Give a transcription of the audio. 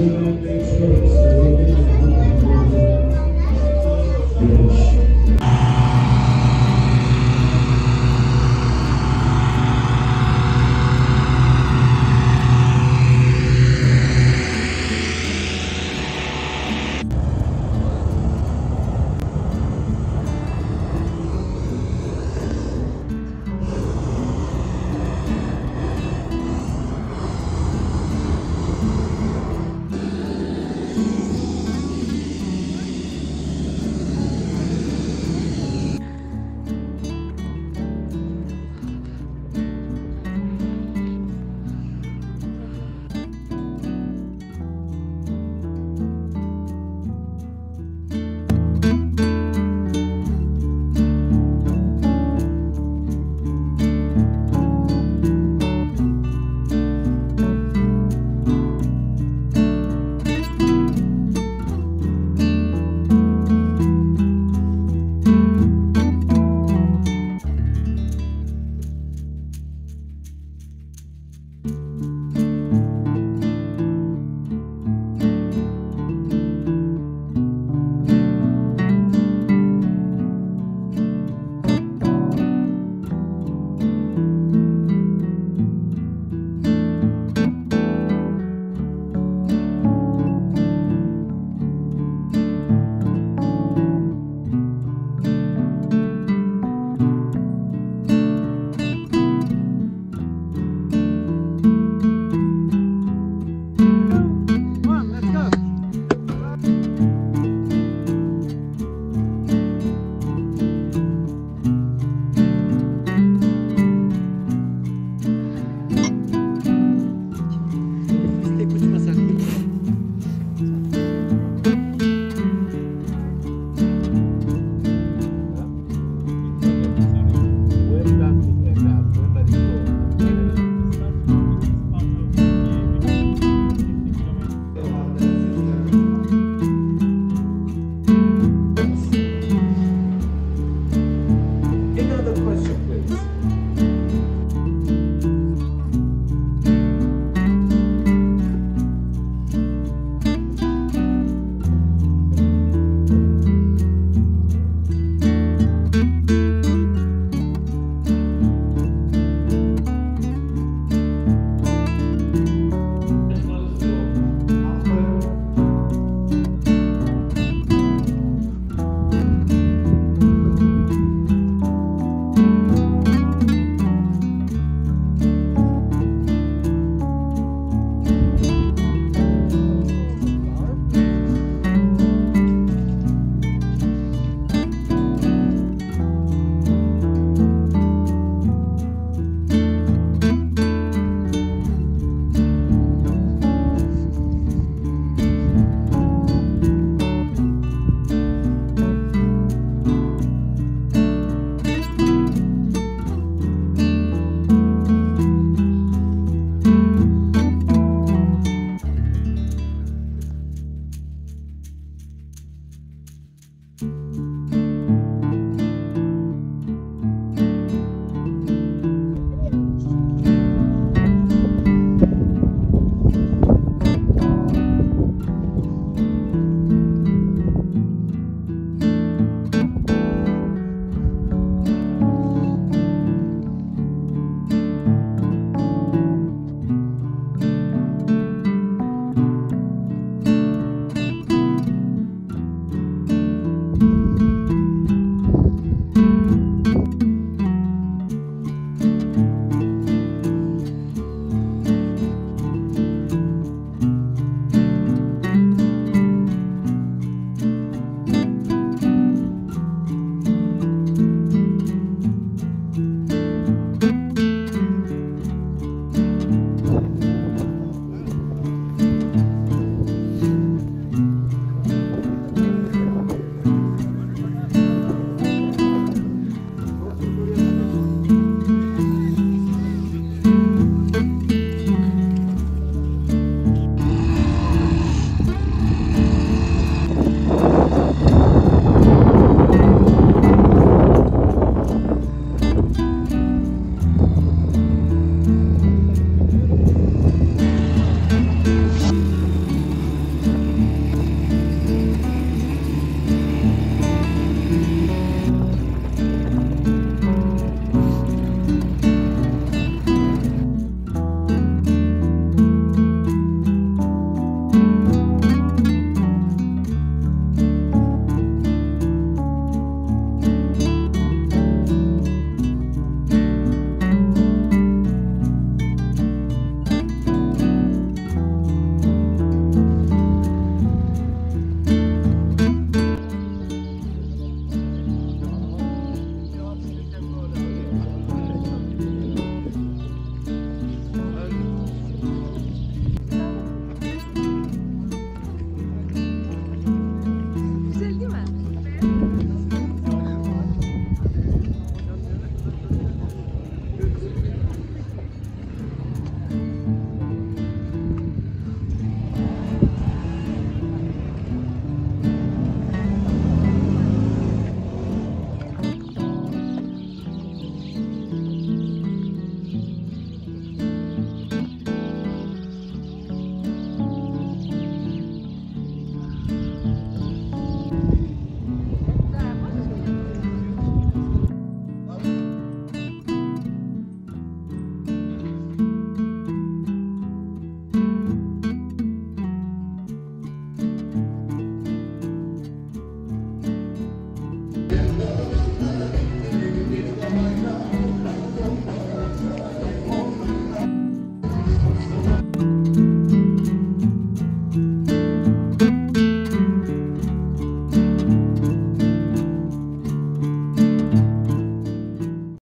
não